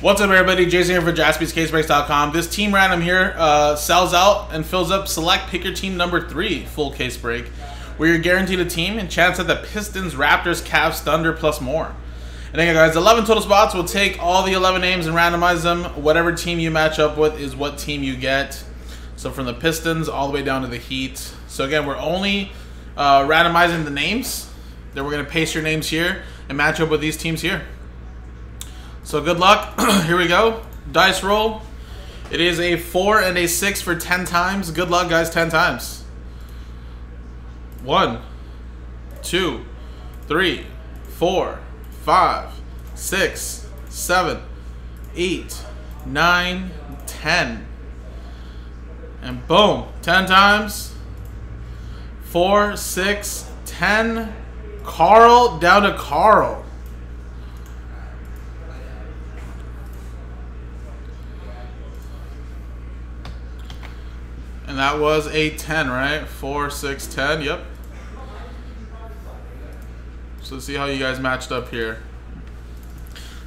What's up, everybody? Jason here for JaspysCaseBreaks.com. This team random here uh, sells out and fills up select pick your team number three full case break, where you're guaranteed a team and chance at the Pistons, Raptors, Cavs, Thunder, plus more. And again, guys, 11 total spots. We'll take all the 11 names and randomize them. Whatever team you match up with is what team you get. So from the Pistons all the way down to the Heat. So again, we're only uh, randomizing the names. Then we're going to paste your names here and match up with these teams here. So good luck. Here we go. Dice roll. It is a 4 and a 6 for 10 times. Good luck, guys, 10 times. One, two, three, four, five, six, seven, eight, nine, ten, And boom, 10 times. Four, six, ten. Carl down to Carl. And that was a 10, right? 4, 6, 10. Yep. So let's see how you guys matched up here.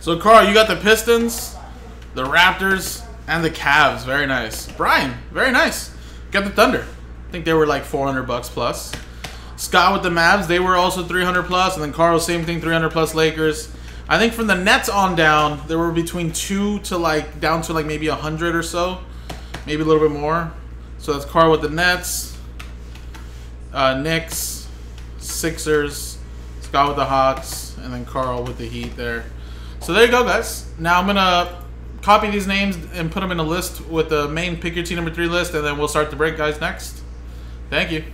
So, Carl, you got the Pistons, the Raptors, and the Cavs. Very nice. Brian, very nice. Got the Thunder. I think they were like 400 bucks plus. Scott with the Mavs, they were also 300 plus, and then Carl, same thing, 300 plus Lakers. I think from the Nets on down, there were between two to like down to like maybe 100 or so, maybe a little bit more. So that's Carl with the Nets, uh, Knicks, Sixers, Scott with the Hawks, and then Carl with the Heat there. So there you go, guys. Now I'm gonna copy these names and put them in a list with the main pick your team number three list, and then we'll start the break, guys. Next. Thank you.